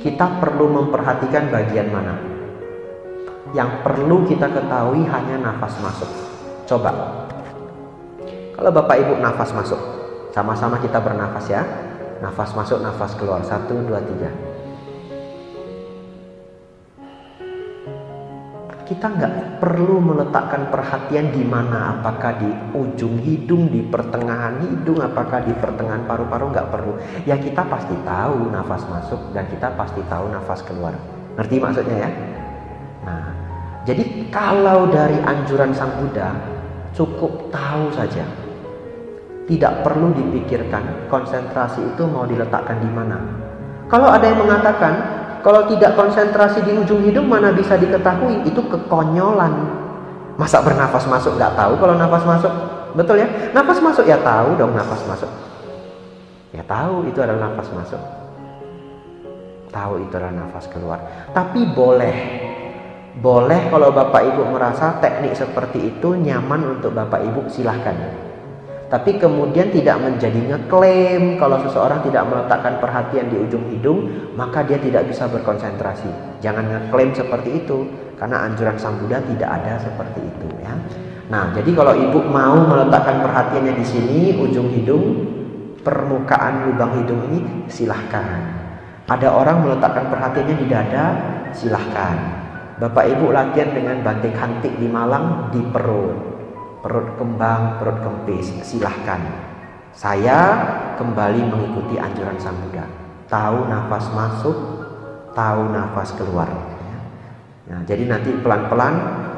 kita perlu memperhatikan bagian mana. Yang perlu kita ketahui hanya nafas masuk. Coba. Kalau Bapak Ibu nafas masuk, sama-sama kita bernafas ya. Nafas masuk, nafas keluar. Satu, dua, tiga. Kita nggak perlu meletakkan perhatian di mana apakah di ujung hidung di pertengahan hidung apakah di pertengahan paru-paru nggak perlu. Ya kita pasti tahu nafas masuk dan kita pasti tahu nafas keluar. Ngerti maksudnya ya? Nah jadi kalau dari anjuran sang Buddha cukup tahu saja. Tidak perlu dipikirkan konsentrasi itu mau diletakkan di mana. Kalau ada yang mengatakan kalau tidak konsentrasi di ujung hidung mana bisa diketahui itu kekonyolan. Masa bernafas masuk nggak tahu kalau nafas masuk? Betul ya? Nafas masuk ya tahu dong nafas masuk. Ya tahu itu adalah nafas masuk. Tahu itu adalah nafas keluar. Tapi boleh boleh kalau Bapak Ibu merasa teknik seperti itu nyaman untuk Bapak Ibu silahkan tapi kemudian tidak menjadi ngeklaim kalau seseorang tidak meletakkan perhatian di ujung hidung maka dia tidak bisa berkonsentrasi. Jangan ngeklaim seperti itu karena anjuran sang Buddha tidak ada seperti itu ya. Nah jadi kalau ibu mau meletakkan perhatiannya di sini ujung hidung permukaan lubang hidung ini silahkan. Ada orang meletakkan perhatiannya di dada silahkan. Bapak ibu latihan dengan banting hantik di Malang di perut perut kembang, perut kempis, silahkan. Saya kembali mengikuti anjuran Sang Buddha. Tahu nafas masuk, tahu nafas keluar. Nah, jadi nanti pelan-pelan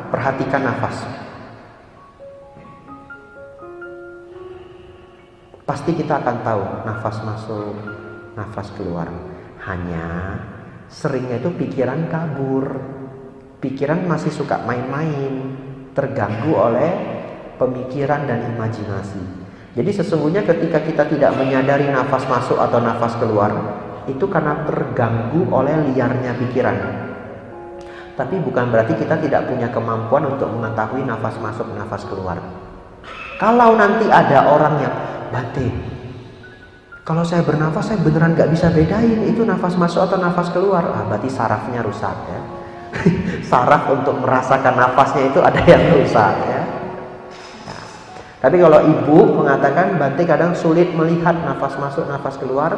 perhatikan nafas. Pasti kita akan tahu nafas masuk, nafas keluar. Hanya seringnya itu pikiran kabur. Pikiran masih suka main-main, terganggu oleh pemikiran dan imajinasi. Jadi sesungguhnya ketika kita tidak menyadari nafas masuk atau nafas keluar, itu karena terganggu oleh liarnya pikiran. Tapi bukan berarti kita tidak punya kemampuan untuk mengetahui nafas masuk, nafas keluar. Kalau nanti ada orang yang bante, kalau saya bernafas saya beneran nggak bisa bedain itu nafas masuk atau nafas keluar. Ah, berarti sarafnya rusak ya. Saraf untuk merasakan nafasnya itu ada yang rusak ya. Tapi kalau ibu mengatakan Bante kadang sulit melihat nafas masuk, nafas keluar,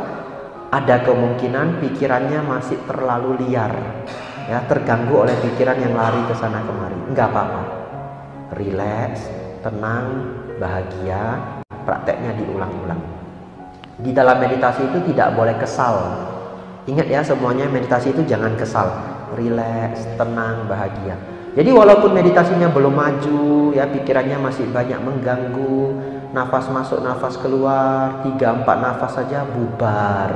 ada kemungkinan pikirannya masih terlalu liar, ya terganggu oleh pikiran yang lari ke sana kemari. Enggak apa-apa, relax, tenang, bahagia, prakteknya diulang-ulang. Di dalam meditasi itu tidak boleh kesal. Ingat ya semuanya meditasi itu jangan kesal, relax, tenang, bahagia. Jadi walaupun meditasinya belum maju, ya pikirannya masih banyak mengganggu, nafas masuk, nafas keluar, tiga empat nafas saja bubar.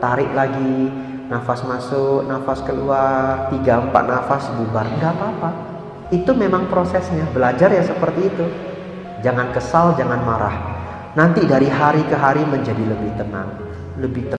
Tarik lagi, nafas masuk, nafas keluar, tiga empat nafas bubar, nggak apa-apa. Itu memang prosesnya, belajar ya seperti itu. Jangan kesal, jangan marah. Nanti dari hari ke hari menjadi lebih tenang, lebih tenang.